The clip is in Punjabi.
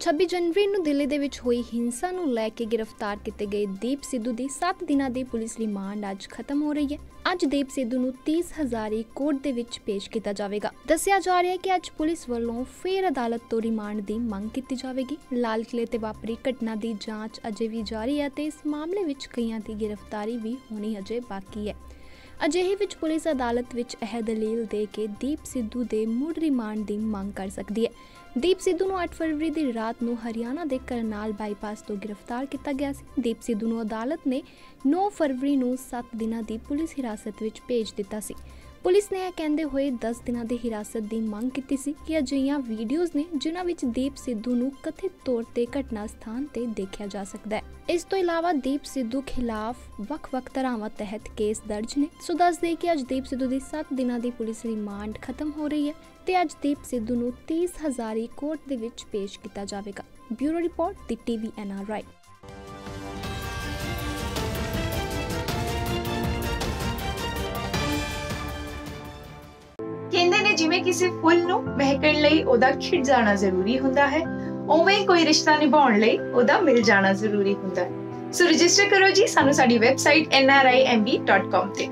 26 ਜਨਵਰੀ ਨੂੰ ਦਿੱਲੀ ਦੇ ਵਿੱਚ ਹੋਈ ਹਿੰਸਾ ਨੂੰ ਲੈ ਕੇ ਗ੍ਰਿਫਤਾਰ ਕੀਤੇ ਗਏ ਦੀਪ ਸਿੱਧੂ ਦੀ 7 ਦਿਨਾਂ ਦੀ ਪੁਲਿਸ ਰਿਮਾਂਡ ਅੱਜ ਖਤਮ ਹੋ ਰਹੀ ਹੈ। ਅੱਜ ਦੀਪ ਸਿੱਧੂ ਨੂੰ 30 ਹਜ਼ਾਰੀ ਕੋਰਟ ਦੇ ਵਿੱਚ ਪੇਸ਼ ਕੀਤਾ ਜਾਵੇਗਾ। ਦੱਸਿਆ ਜਾ ਰਿਹਾ ਹੈ ਕਿ ਅੱਜ ਪੁਲਿਸ ਵੱਲੋਂ ਫੇਰ ਅਦਾਲਤ ਤੋਂ ਰਿਮਾਂਡ ਦੀ ਮੰਗ ਕੀਤੀ ਜਾਵੇਗੀ। ਲਾਲ ਕਿਲੇ ਤੇ ਵਾਪਰੀ ਘਟਨਾ ਦੀ ਜਾਂਚ ਅਜੇ ਵੀ ਜਾਰੀ ਹੈ ਤੇ ਇਸ ਮਾਮਲੇ ਵਿੱਚ ਕਈਆਂ ਦੀ ਗ੍ਰਿਫਤਾਰੀ ਵੀ ਹੋਣੀ ਅਜੇ ਬਾਕੀ ਹੈ। ਅਜਿਹੇ ਵਿੱਚ ਪੁਲਿਸ ਅਦਾਲਤ ਵਿੱਚ ਇਹ ਦਲੀਲ ਦੇ ਕੇ ਦੀਪ ਸਿੱਧੂ ਦੇ ਮੁੜ ਰਿਮਾਂਡ ਦੀ ਮੰਗ ਕਰ ਸਕਦੀ ਹੈ। ਦੀਪ ਸਿੱਧੂ ਨੂੰ 8 ਫਰਵਰੀ ਦੀ ਰਾਤ ਨੂੰ ਹਰਿਆਣਾ ਦੇ ਕਰਨਾਲ ਬਾਈਪਾਸ ਤੋਂ ਗ੍ਰਿਫਤਾਰ ਕੀਤਾ ਗਿਆ ਸੀ। ਦੀਪ ਸਿੱਧੂ ਨੂੰ ਅਦਾਲਤ ਨੇ 9 ਫਰਵਰੀ ਨੂੰ 7 ਦਿਨਾਂ ਦੀ ਪੁਲਿਸ ਹਿਰਾਸਤ ਵਿੱਚ ਭੇਜ ਦਿੱਤਾ ਸੀ। ਪੁਲਿਸ ਨੇ ਇਹ ਕਹਿੰਦੇ ਹੋਏ 10 ਦਿਨਾਂ ਦੀ ਹਿਰਾਸਤ ਦੀ ਮੰਗ ਕੀਤੀ ਸੀ ਕਿ ਅਜਿਹੀਆਂ ਵੀਡੀਓਜ਼ ਨੇ ਜਿਨ੍ਹਾਂ ਵਿੱਚ ਦੀਪ ਸਿੱਧੂ ਨੂੰ ਕਥਿਤ ਤੌਰ ਤੇ ਘਟਨਾ ਸਥਾਨ ਤੇ ਦੇਖਿਆ ਜਾ ਸਕਦਾ ਹੈ। ਇਸ ਤੋਂ ਇਲਾਵਾ ਦੀਪ ਸਿੱਧੂ ਖਿਲਾਫ ਵੱਖ-ਵੱਖ ਧਾਰਾਵਾਂ ਤਹਿਤ ਕੇਸ ਦਰਜ ਨੇ। ਸੋ ਦੱਸ ਦੇ ਕਿ ਅੱਜ ਦੀਪ ਸਿੱਧੂ ਦੀ 7 ਦਿਨਾਂ ਦੀ ਪੁਲਿਸ ਰਿਮਾਂਡ ਖਤਮ ਹੋ ਰਹੀ ਹੈ ਤੇ ਅੱਜ ਦੀਪ ਸਿੱਧੂ ਨੂੰ 30 ਹਜ਼ਾਰੀ ਕੋਰਟ ਦੇ ਵਿੱਚ ਪੇਸ਼ ਕੀਤਾ ਜਾਵੇਗਾ। ਬਿਊਰੋ ਰਿਪੋਰਟ ਦੀ ਟੀਵੀ ਐਨਆਰਆਈ ਜਿਵੇਂ ਕਿਸੇ ਫੁੱਲ ਨੂੰ ਮਹਿਕਣ ਲਈ ਉਹਦਾ ਖਿੜ ਜਾਣਾ ਜ਼ਰੂਰੀ ਹੁੰਦਾ ਹੈ, ਉਵੇਂ ਹੀ ਕੋਈ ਰਿਸ਼ਤਾ ਨਿਭਾਉਣ ਲਈ ਉਹਦਾ ਮਿਲ ਜਾਣਾ ਜ਼ਰੂਰੀ ਹੁੰਦਾ ਹੈ। ਸੋ ਰਜਿਸਟਰ ਕਰੋ ਜੀ ਸਾਨੂੰ ਸਾਡੀ ਵੈਬਸਾਈਟ nrimb.com ਤੇ।